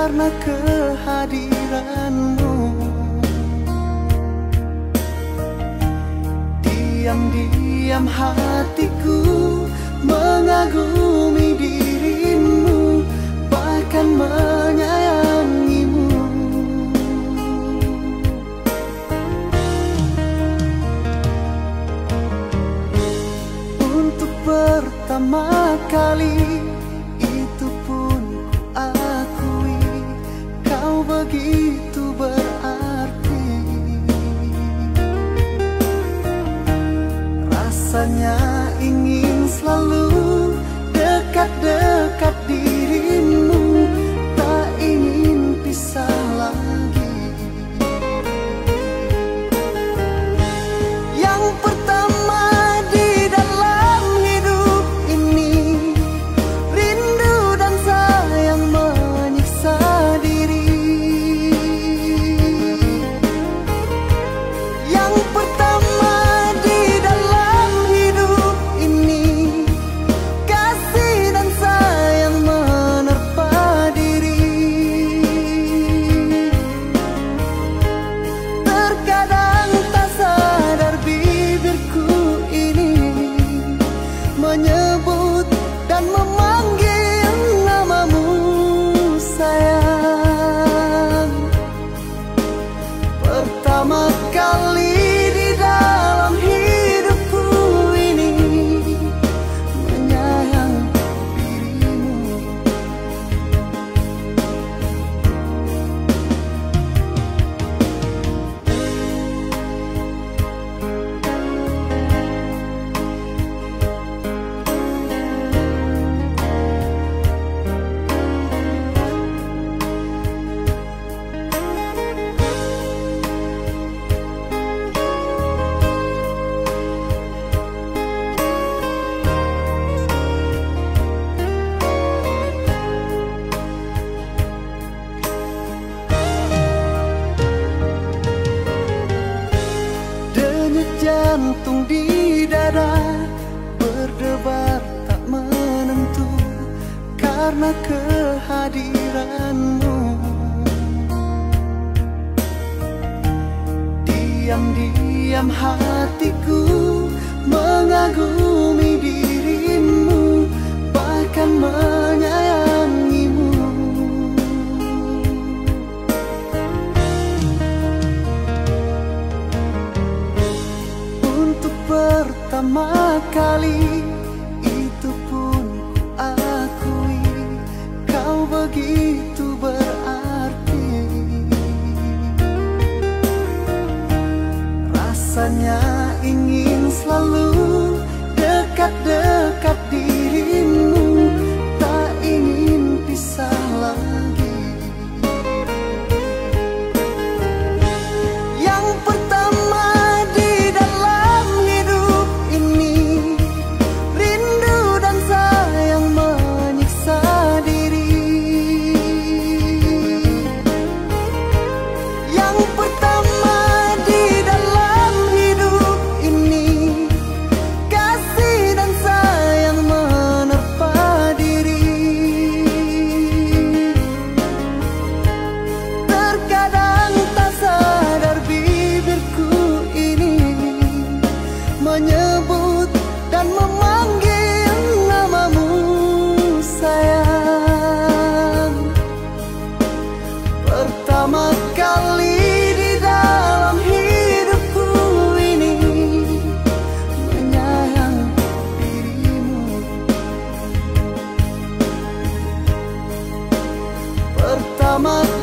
karena kehadiranmu. Diam-diam hatiku mengagumi dirimu Bahkan mengagumi selalu karena kehadiranmu. Diam-diam hatiku mengagumi dirimu Bahkan menyayangimu. Untuk pertama kali hanya ingin selalu dekat-dekat di summer